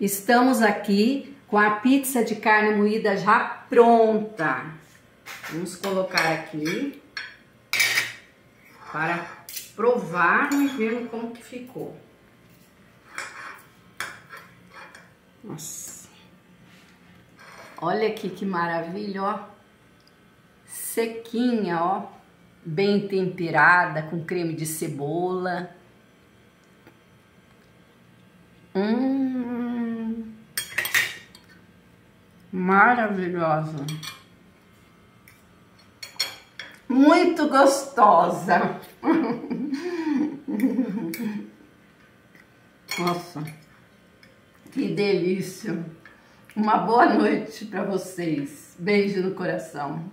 Estamos aqui com a pizza de carne moída já pronta. Vamos colocar aqui para provar e ver como que ficou. Nossa. Olha aqui que maravilha, ó. Sequinha, ó. Bem temperada, com creme de cebola. Maravilhosa. Muito gostosa. Nossa. Que delícia! Uma boa noite para vocês. Beijo no coração.